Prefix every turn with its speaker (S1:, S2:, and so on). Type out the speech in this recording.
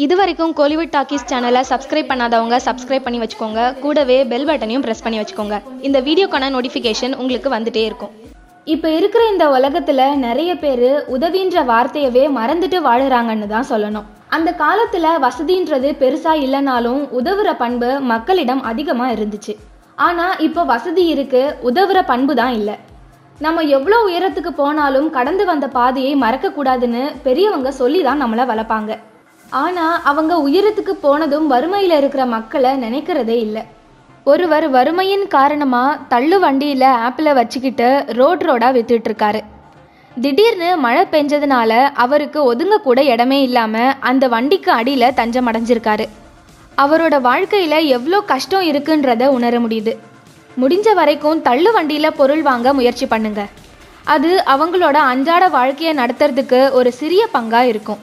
S1: இது வரைக்கும் கோலிவுட் டாக்கீஸ் சேனலை சப்ஸ்கிரைப் பண்ணாதவங்க சப்ஸ்கிரைப் பண்ணி வச்சுக்கோங்க. கூடவே பெல் பட்டனையும் ப்ரெஸ் பண்ணி வச்சுக்கோங்க. இந்த வீடியோக்கான நோட்டிஃபிகேஷன் உங்களுக்கு வந்துட்டே இருக்கும். இப்போ இருக்கிற இந்த உலகத்தில் நிறைய பேர் உதவின்ற வார்த்தையவே மறந்துட்டு வாழுறாங்கன்னு தான் சொல்லணும். அந்த காலத்தில் வசதின்றது பெருசாக இல்லைனாலும் உதவுற பண்பு மக்களிடம் அதிகமாக இருந்துச்சு. ஆனால் இப்போ வசதி இருக்குது உதவுற பண்பு தான் இல்லை. நம்ம எவ்வளோ உயரத்துக்கு போனாலும் கடந்து வந்த பாதையை மறக்கக்கூடாதுன்னு பெரியவங்க சொல்லி தான் நம்மளை வளர்ப்பாங்க. ஆனால் அவங்க உயரத்துக்கு போனதும் வறுமையில் இருக்கிற மக்களை நினைக்கிறதே இல்லை. ஒருவர் வறுமையின் காரணமாக தள்ளு வண்டியில் ஆப்பிளை வச்சுக்கிட்டு ரோட் ரோடாக வித்துட்ருக்காரு திடீர்னு மழை பெஞ்சதுனால அவருக்கு ஒதுங்கக்கூட இடமே இல்லாமல் அந்த வண்டிக்கு அடியில் தஞ்சம் அடைஞ்சிருக்காரு. அவரோட வாழ்க்கையில் எவ்வளோ கஷ்டம் இருக்குன்றத உணர முடியுது. முடிஞ்ச வரைக்கும் தள்ளு வண்டியில் பொருள் வாங்க முயற்சி பண்ணுங்க. அது அவங்களோட அன்றாட வாழ்க்கையை நடத்துறதுக்கு ஒரு சிறிய பங்காக இருக்கும்.